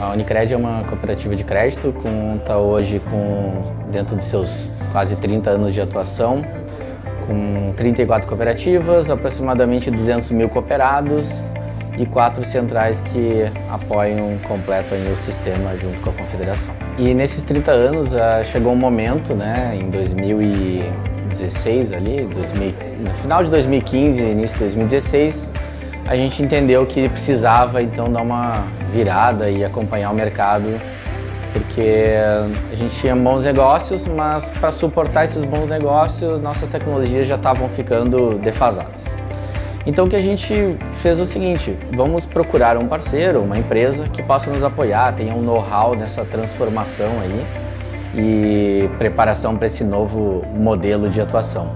A Unicred é uma cooperativa de crédito, conta hoje com, dentro de seus quase 30 anos de atuação, com 34 cooperativas, aproximadamente 200 mil cooperados e quatro centrais que apoiam, completam o sistema junto com a confederação. E nesses 30 anos ah, chegou um momento, né, em 2016 ali, 2000, no final de 2015, início de 2016, a gente entendeu que precisava então dar uma virada e acompanhar o mercado, porque a gente tinha bons negócios, mas para suportar esses bons negócios, nossas tecnologias já estavam ficando defasadas. Então o que a gente fez é o seguinte, vamos procurar um parceiro, uma empresa que possa nos apoiar, tenha um know-how nessa transformação aí e preparação para esse novo modelo de atuação.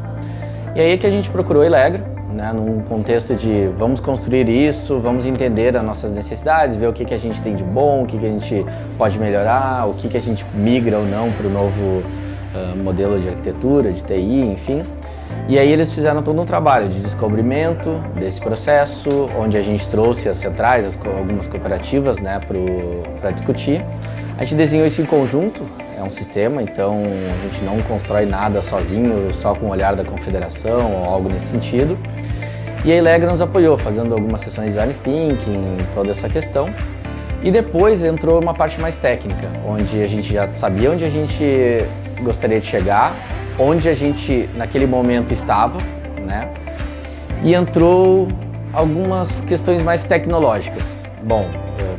E aí que a gente procurou a Elegra, né, num contexto de vamos construir isso, vamos entender as nossas necessidades, ver o que, que a gente tem de bom, o que, que a gente pode melhorar, o que, que a gente migra ou não para o novo uh, modelo de arquitetura, de TI, enfim. E aí eles fizeram todo um trabalho de descobrimento desse processo, onde a gente trouxe as centrais, as, algumas cooperativas né, para discutir. A gente desenhou isso em conjunto, é um sistema, então a gente não constrói nada sozinho, só com o olhar da confederação ou algo nesse sentido. E a Elegra nos apoiou, fazendo algumas sessões de design thinking, toda essa questão. E depois entrou uma parte mais técnica, onde a gente já sabia onde a gente gostaria de chegar, onde a gente naquele momento estava, né? E entrou algumas questões mais tecnológicas. Bom,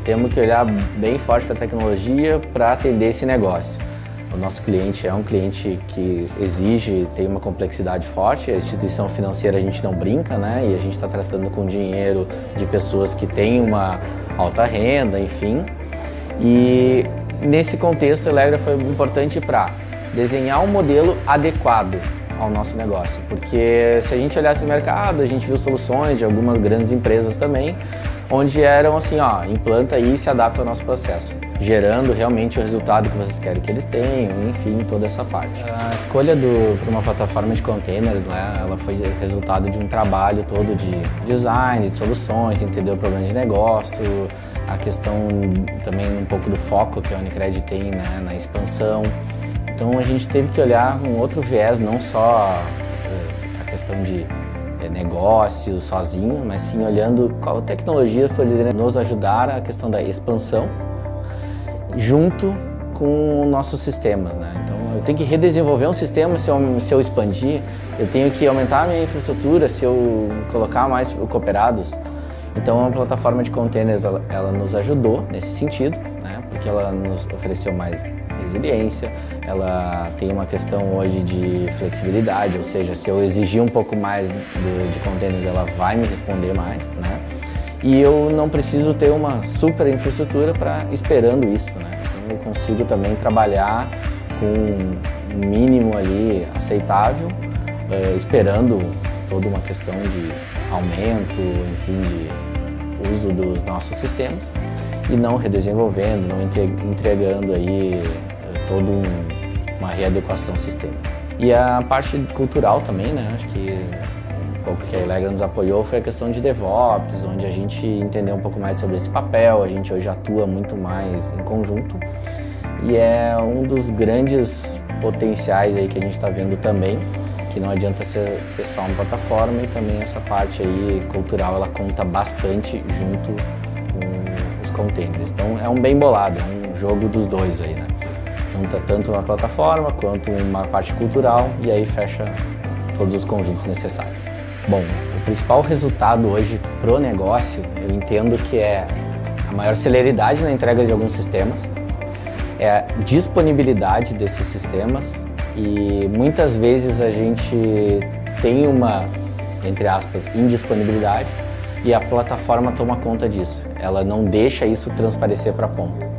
temos que olhar bem forte para a tecnologia para atender esse negócio. O nosso cliente é um cliente que exige, tem uma complexidade forte. A instituição financeira a gente não brinca, né? E a gente está tratando com dinheiro de pessoas que têm uma alta renda, enfim. E nesse contexto, a Elegra foi importante para desenhar um modelo adequado ao nosso negócio, porque se a gente olhasse no mercado, a gente viu soluções de algumas grandes empresas também, onde eram assim, ó, implanta e se adapta ao nosso processo gerando realmente o resultado que vocês querem que eles tenham, enfim, toda essa parte. A escolha para uma plataforma de containers, né, ela foi resultado de um trabalho todo de design, de soluções, entender o problema de negócio, a questão também um pouco do foco que a Unicred tem né, na expansão. Então a gente teve que olhar um outro viés, não só eh, a questão de negócios sozinho, mas sim olhando qual tecnologia poderia nos ajudar a questão da expansão junto com nossos sistemas. Né? Então, eu tenho que redesenvolver um sistema se eu, se eu expandir, eu tenho que aumentar a minha infraestrutura se eu colocar mais cooperados. Então, a plataforma de containers ela, ela nos ajudou nesse sentido, né? porque ela nos ofereceu mais resiliência, ela tem uma questão hoje de flexibilidade, ou seja, se eu exigir um pouco mais de containers, ela vai me responder mais. Né? e eu não preciso ter uma super infraestrutura para esperando isso, né? Então eu consigo também trabalhar com um mínimo ali aceitável, eh, esperando toda uma questão de aumento, enfim, de uso dos nossos sistemas e não redesenvolvendo, não entregando aí toda um, uma readequação sistema. E a parte cultural também, né? Acho que pouco que a Elegra nos apoiou foi a questão de DevOps, onde a gente entendeu um pouco mais sobre esse papel, a gente hoje atua muito mais em conjunto e é um dos grandes potenciais aí que a gente está vendo também, que não adianta ser só uma plataforma e também essa parte aí cultural ela conta bastante junto com os containers. Então é um bem bolado, é um jogo dos dois aí, né? Junta tanto uma plataforma quanto uma parte cultural e aí fecha todos os conjuntos necessários. Bom, o principal resultado hoje para o negócio, eu entendo que é a maior celeridade na entrega de alguns sistemas, é a disponibilidade desses sistemas e muitas vezes a gente tem uma, entre aspas, indisponibilidade e a plataforma toma conta disso. Ela não deixa isso transparecer para a ponta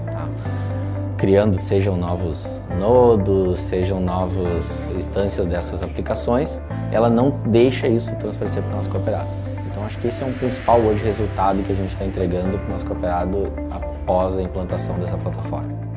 criando sejam novos nodos, sejam novas instâncias dessas aplicações, ela não deixa isso transparecer para o nosso cooperado. Então acho que esse é um principal hoje resultado que a gente está entregando para o nosso cooperado após a implantação dessa plataforma.